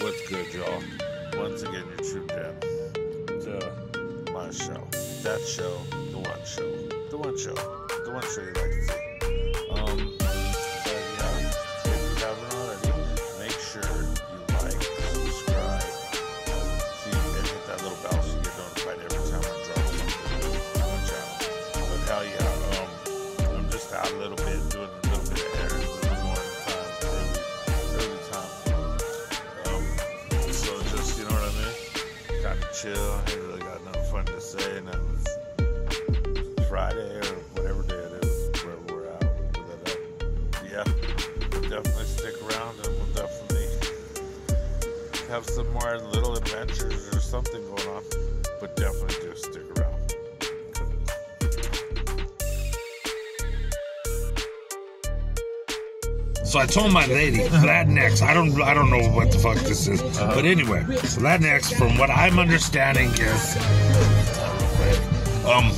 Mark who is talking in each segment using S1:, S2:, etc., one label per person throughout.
S1: What's good, y'all? Once again, your true gem to my show. That show, the one show, the one show, the one show you like to see. Fun to say. And then it's Friday or whatever day it is, where we're at. But, uh, yeah, definitely stick around and we'll definitely have some more little adventures or something going on. But definitely do stick around.
S2: So I told my lady, Latinx. I don't, I don't know what the fuck this is, but anyway, Latinx, from what I'm understanding, is um,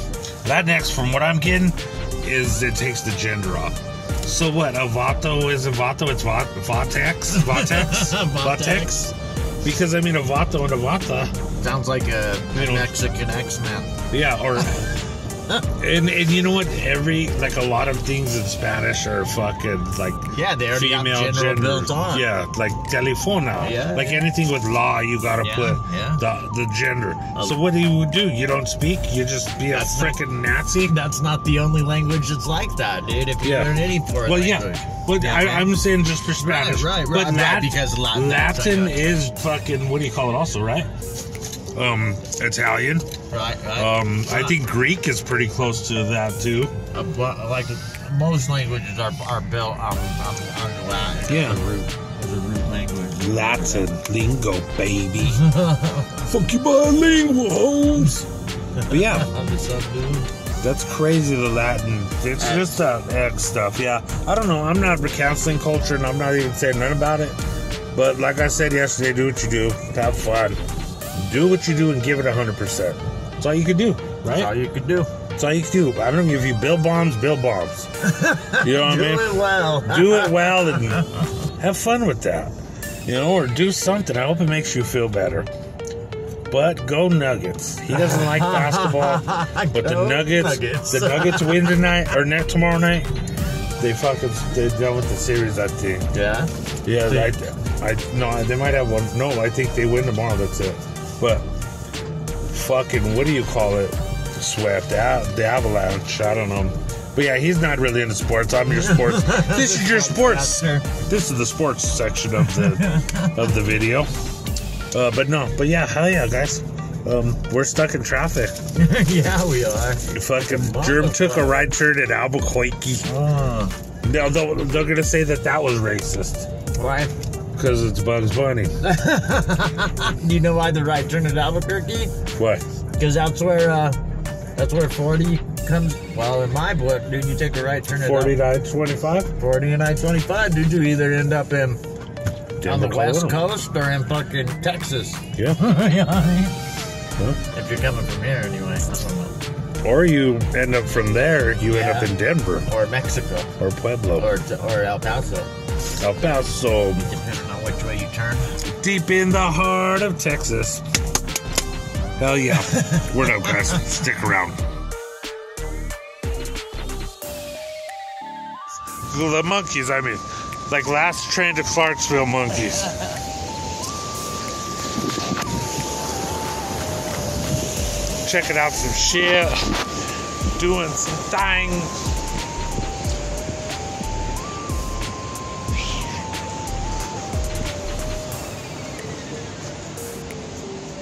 S2: Latinx. From what I'm getting, is it takes the gender off. So what? A vato is a vato. It's va- Vatex, Vatex, Vatex. Because I mean, a vato and a vata.
S3: Sounds like a
S2: You know-
S3: Mexican X-Men.
S2: Yeah, or and and you know what? Every like a lot of things in Spanish are fucking like
S3: Yeah, they already
S2: female
S3: gender
S2: gender.
S3: built on.
S2: Yeah, like telefona.
S3: Yeah.
S2: Like anything with law, you gotta
S3: Yeah,
S2: put
S3: yeah.
S2: the the gender.
S3: Oh.
S2: So what do you do? You don't speak. You just be a
S3: That's not-
S2: freaking Nazi.
S3: That's not the only language that's like that, dude. If you
S2: Yeah.
S3: learn any foreign
S2: Well,
S3: language.
S2: yeah, but
S3: Yeah,
S2: I. I'm saying just for Spanish.
S3: right,
S2: But
S3: right, right,
S2: Lat-
S3: because Latin-
S2: Latin is fucking. What do you call it? Also, right? Um, Italian.
S3: right, right.
S2: Um, I think Greek is pretty close to that too.
S3: Uh, but, like most languages are, are built on, on, on Latin.
S2: Yeah.
S3: as a root, as a root language.
S2: Latin lingo, baby. Fuck you, bilingual homes. But yeah,
S3: What's up, dude?
S2: that's crazy. The Latin. It's just that X stuff. Yeah, I don't know. I'm not canceling culture, and I'm not even saying nothing about it. But like I said yesterday, do what you do. Have fun. Do what you do and give it 100%. That's all you can do, right?
S3: That's all you could do.
S2: That's all you can do. I don't give you bill bombs, bill bombs. You know what I mean?
S3: do it well.
S2: do it well and have fun with that. You know, or do something. I hope it makes you feel better. But go Nuggets. He doesn't like basketball, but the Nuggets,
S3: Nuggets.
S2: the Nuggets win tonight or net tomorrow night. They fucking they done with the series. I think.
S3: Yeah.
S2: Yeah, I, I no, they might have one. No, I think they win tomorrow. That's it. But fucking, what do you call it? Out the Avalanche. I don't know. But yeah, he's not really into sports. I'm your sports. this is your sports. This is the sports section of the of the video. Uh, but no, but yeah, hell yeah, guys. Um, we're stuck in traffic.
S3: yeah, we are.
S2: Fucking Germ took a right turn at Albuquerque.
S3: Oh,
S2: Now they're, they're gonna say that that was racist
S3: why?
S2: Because it's Bugs Bunny.
S3: Do you know why the right turn at Albuquerque?
S2: What?
S3: Because that's where uh, that's where 40 comes. Well, in my book, dude, you take a right turn at
S2: 49 25?
S3: 40 and I-25. Dude, you either end up in on the
S2: Denver,
S3: west
S2: Colorado.
S3: coast or in fucking Texas.
S2: Yeah.
S3: If you're coming from here, anyway. I don't know.
S2: Or you end up from there, you end up in Denver
S3: Or Mexico,
S2: or Pueblo.
S3: or or El Paso,
S2: El Paso,
S3: depending on which way you turn.
S2: deep in the heart of Texas. Hell yeah. We're up, guys. Stick around. The Monkees, I mean, like last train to Clarksville monkeys. Checking out some shit, doing some thing.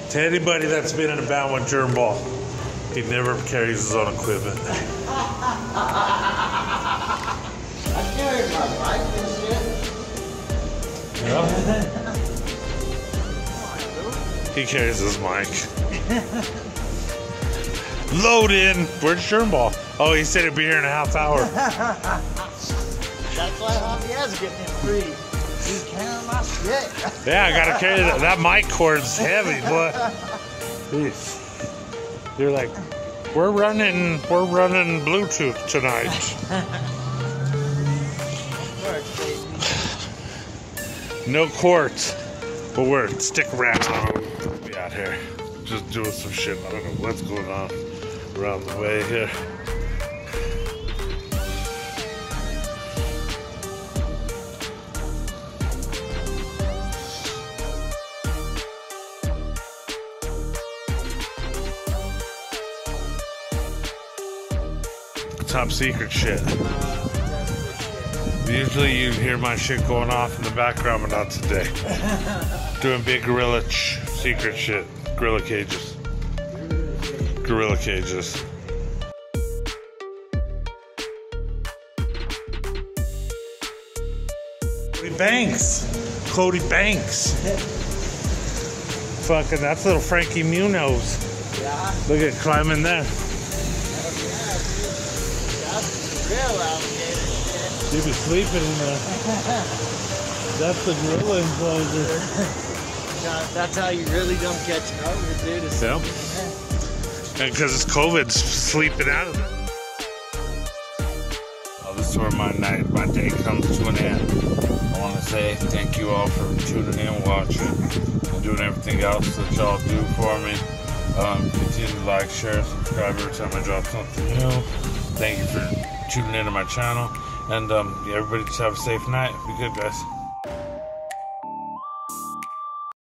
S2: To anybody that's been in a bound with Germball, he never carries his own equipment.
S3: I carry my bike and shit.
S2: He carries his mic. Load in. Where's Germball? Oh, he said it'd be here in a half hour.
S3: That's why Javi has getting free.
S2: Yeah, I gotta carry that. That mic cord's heavy, boy. You're like, we're running, we're running Bluetooth tonight. No quartz. But we're stick around. We'll be out here just doing some shit. I don't know what's going on around the way here. Top secret shit. Usually you hear my shit going off in the background, but not today. Doing big gorilla ch- secret shit. Gorilla cages. Gorilla cages. Cody Banks. Cody Banks. Fucking, that's little Frankie Munoz.
S3: Yeah.
S2: Look at climbing there.
S3: Real alligator shit.
S2: You be sleeping in there. That's the gorilla enclosure.
S3: That's how you really don't catch COVID, dude. is
S2: Yep.
S3: sleeping
S2: And because it's COVID, sleeping out of it. Oh, this is where my night, my day comes to an end. I want to say thank you all for tuning in, watching, and doing everything else that y'all do for me. Um, continue to like, share, subscribe every time I drop something new. Thank you for tuning into my channel. And um, yeah, everybody just have a safe night. Be good, guys.